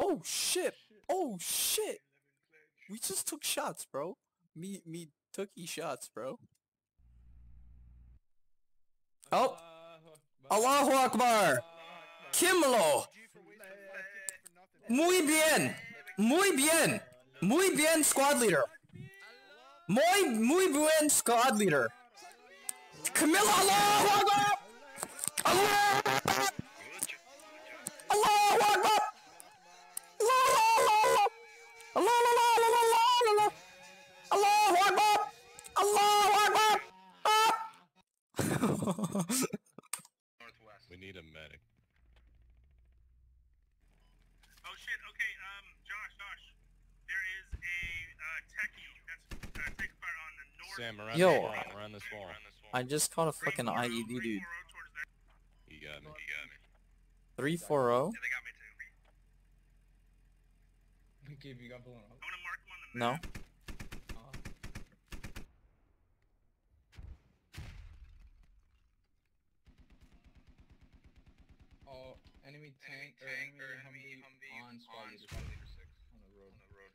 Oh shit! Oh shit! We just took shots, bro. Me, me took e shots, bro. Oh! Allahu Akbar! Kimlo! Muy bien! Muy bien! Muy bien, squad leader! Muy, muy bien, squad leader! Camilla, Allahu Akbar! Allah! We need a medic. Oh shit, okay, um, Josh, Josh. There is a, uh, techie that's, uh, taking part on the north. Sam, around Yo. this wall. Around this wall. I just caught a fucking IED, dude. You got me. You got me. 340? Yeah, they got me too. Okay, you got blown up. I wanna mark them on the No. map. Uh, oh, enemy tank or enemy, Humvee, on squad leader six on the road. On the road.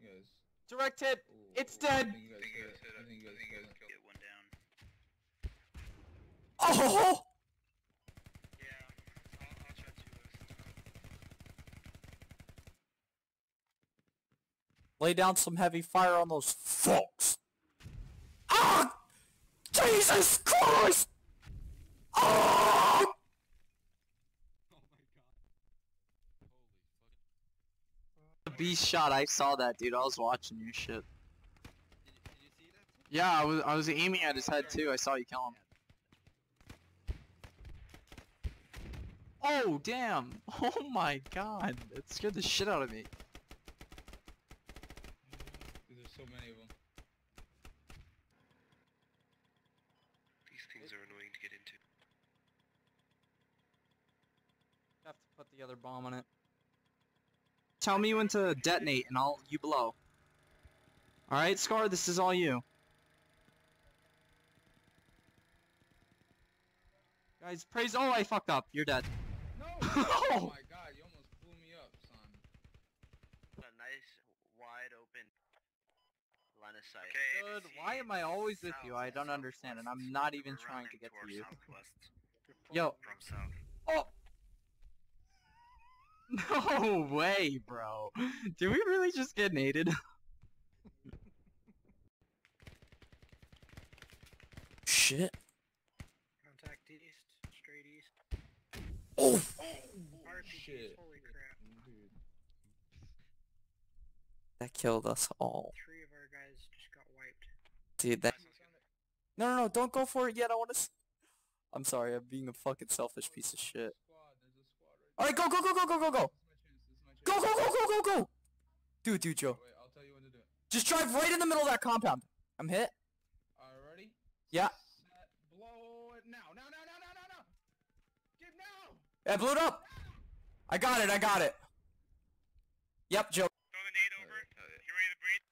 You guys. Direct hit. ooh, It's dead. think you guys hit it. I think you guys killed it. Get one down. Oh! Yeah, I'll, I'll try to, Lay down some heavy fire on those folks. Ah! Jesus Christ! Ah! Beast shot. I saw that, dude. I was watching your shit. Yeah, I was. I was aiming at his head too. I saw you kill him. Oh damn! Oh my god! That scared the shit out of me. There's so many of them. These things are annoying to get into. have to put the other bomb on it. Tell me when to detonate, and I'll you blow. All right, Scar, this is all you. Guys, praise! Oh, I fucked up. You're dead. No! Oh, oh my god, you almost blew me up, son. A nice, wide open line of sight. Okay, Good. Why am I always with you? I don't understand, and I'm not even trying to get to you. Yo. From south. Oh. No way, bro. Did we really just get naded? Shit. Contact east, straight east. Oh. oh RPGs, shit. holy crap. Dude. That killed us all. Three of our guys just got wiped. Dude, that. No, no, no, don't go for it yet. I want to. I'm sorry, I'm being a fucking selfish piece of shit. Squad, there's a squad right Alright, go, go, go, go, go, go, go! This is my chance, this is my chance. Go, go, go, go, go, go! Do it, dude, Joe. Wait, I'll tell you when to do it. Just drive right in the middle of that compound. I'm hit. Alright, ready? Yeah. Set, blow it now. Now, now, now, now, now, now! Give now! I blew it up. I got it, I got it. Yep, Joe. Throw the nade over. You ready to breathe?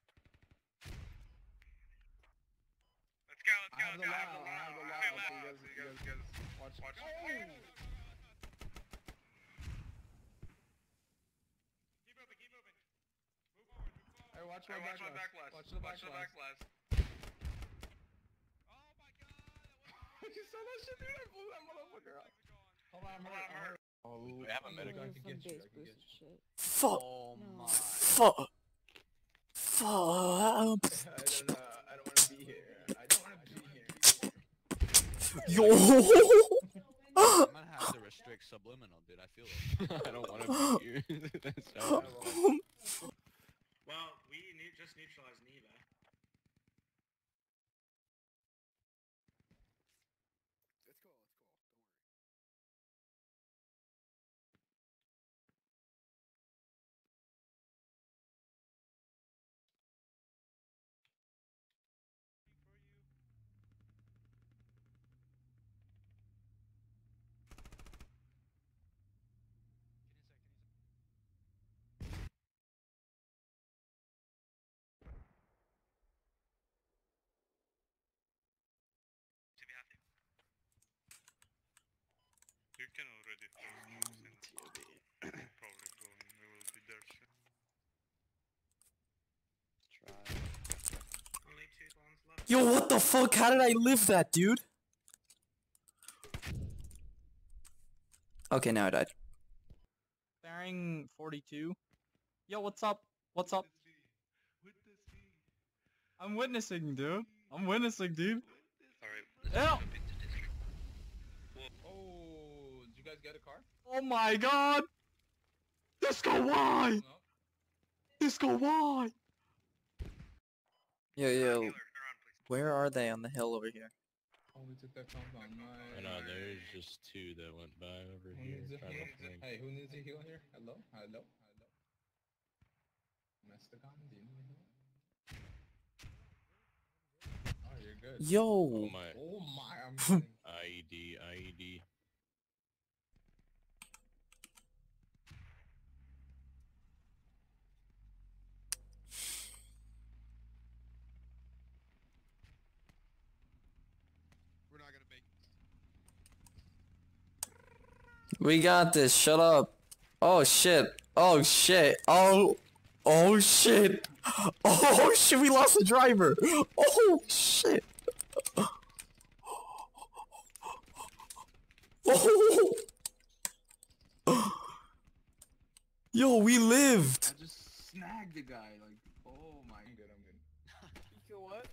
Let's go, let's I go, have let's the go. loud, I have the Okay, loud, loud. so you guys, you guys, you guys watch, watch. Keep watch Hey, my watch my back back last. last. Watch the back Watch the back last. last. Oh my god, that was you saw that shit, dude? I blew that motherfucker up. Hold on, I'm Hold on, I'm hurt. Oh, I have a medic. I can get you, I can get you. Fuck. Oh my. Fuck. Fuck. I don't know, I don't wanna be here. I don't wanna be here. Yo. I'm gonna have to restrict subliminal, dude. I feel it. I don't want to be here. That's how can already throw nukes in. Probably going. We will be there soon. Only two spawns left. Yo, what the fuck? How did I live that, dude? Okay, now I died. Bearing 42. Yo, what's up? What's up? I'm witnessing, dude. I'm witnessing, dude. Alright, Ew. Oh, did you guys get a car? Oh my god! Disco Y! No. Disco Y! Yo, yo, Healer, you're on, please. where are they on the hill over here? Oh, we took that compound. I My. know, there's just two that went by over Who here. a, trying who to needs a, flank. hey, who needs a heal here? Hello? Hello? Hello? Mesticon, do you need a heal? Oh, you're good. Oh my. Oh my, I'm kidding. IED, IED. We're not gonna make. We got this, shut up. Oh shit. Oh shit. Oh. Oh shit. Oh shit, we lost the driver. Oh shit. Oh. Yo, we lived. I just snagged the guy, like, oh my. I'm good, I'm good. You what?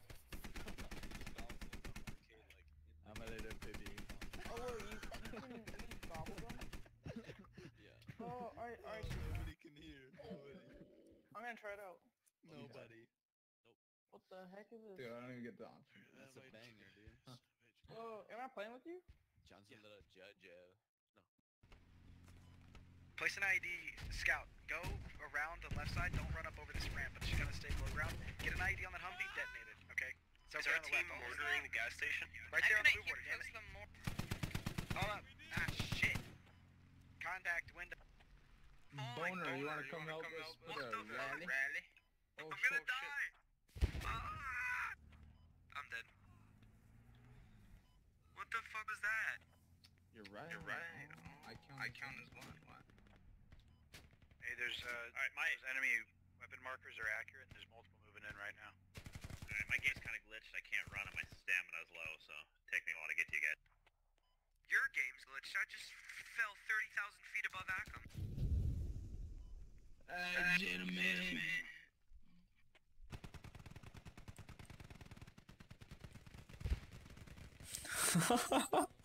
I'm a little baby. Oh, you, you can eat bubblegum? Yeah. Oh, alright, alright. Oh, nobody can hear. Nobody. I'm gonna try it out. Nobody. Nope. What the heck is this? Dude, I don't even get the option. That's a banger, dude. Oh, am I playing with you? Johnson little Jojo. Uh, no. Place an ID, scout. Go around the left side. Don't run up over this ramp, but you're gonna stay below ground. Get an ID on that Humvee. Detonate it. Okay. So Is our team mortaring the gas station? Right there on the blue board. Damn it. Hold up. Ah shit. Contact window. Boner, you wanna come help us with a rally? Rally? Oh I'm shit. gonna die! Ah! I'm dead. What the fuck was that? You're right. You're right. Oh, I count. I count as one. What? Hey, there's uh. Alright, my enemy weapon markers are accurate, and there's multiple moving in right now. Alright, my game's kinda glitched. I can't run and my stamina's low, so take me a while to get to you guys. Your game's glitched. I just fell 30,000 feet above Acom. Hey, gentlemen.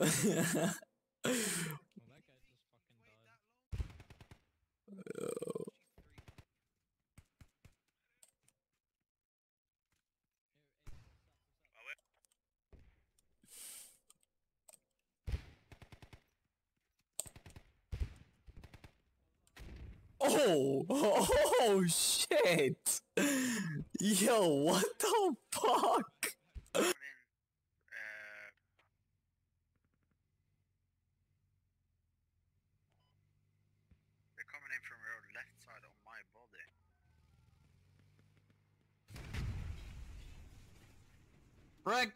Well, that guy just fucking died. Oh, oh shit. Yo, what the fuck? Coming in. Uh. They're coming in from your left side on my body. Rick!